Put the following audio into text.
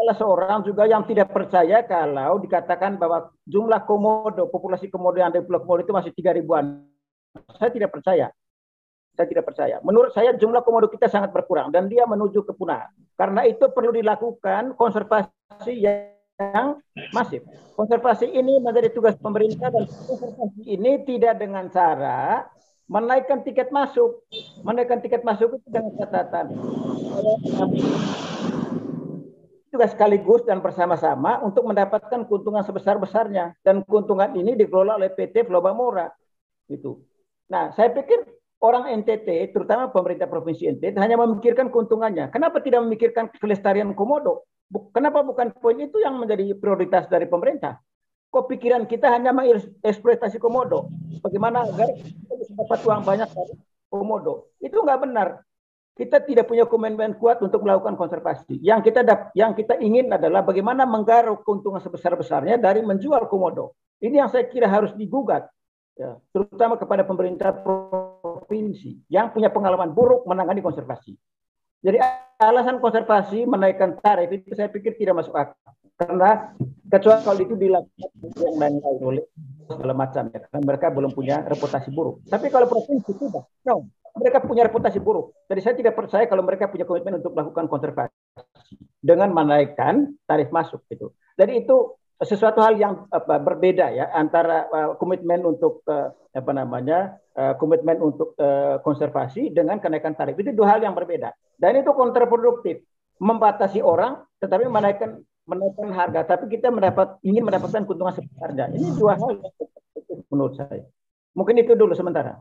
salah seorang juga yang tidak percaya kalau dikatakan bahwa jumlah komodo, populasi komodo yang ada di Pulau Komodo itu masih tiga ribuan. Saya tidak percaya. Saya tidak percaya. Menurut saya jumlah komodo kita sangat berkurang dan dia menuju ke punah. Karena itu perlu dilakukan konservasi yang masif. Konservasi ini menjadi tugas pemerintah dan konservasi ini tidak dengan cara menaikkan tiket masuk. Menaikkan tiket masuk itu dengan catatan juga sekaligus dan bersama-sama untuk mendapatkan keuntungan sebesar-besarnya dan keuntungan ini dikelola oleh PT Flobamora itu. Nah, saya pikir orang NTT, terutama pemerintah provinsi NTT hanya memikirkan keuntungannya. Kenapa tidak memikirkan kelestarian komodo? Kenapa bukan poin itu yang menjadi prioritas dari pemerintah? Kok pikiran kita hanya mengeksploitasi komodo? Bagaimana agar kita bisa dapat uang banyak dari komodo? Itu nggak benar kita tidak punya komitmen kuat untuk melakukan konservasi. Yang kita yang kita ingin adalah bagaimana menggaruk keuntungan sebesar-besarnya dari menjual komodo. Ini yang saya kira harus digugat, ya, terutama kepada pemerintah provinsi yang punya pengalaman buruk menangani konservasi. Jadi alasan konservasi menaikkan tarif itu saya pikir tidak masuk akal. Karena kecuali kalau itu dilakukan yang lain oleh segala macam ya, mereka belum punya reputasi buruk. Tapi kalau provinsi tidak, no mereka punya reputasi buruk. Jadi saya tidak percaya kalau mereka punya komitmen untuk melakukan konservasi dengan menaikkan tarif masuk itu. Jadi itu sesuatu hal yang apa, berbeda ya antara uh, komitmen untuk uh, apa namanya uh, komitmen untuk uh, konservasi dengan kenaikan tarif. Itu dua hal yang berbeda. Dan itu kontraproduktif. Membatasi orang tetapi menaikkan menaikkan harga. Tapi kita mendapat ingin mendapatkan keuntungan sebesarnya ini dua hal yang menurut saya. Mungkin itu dulu sementara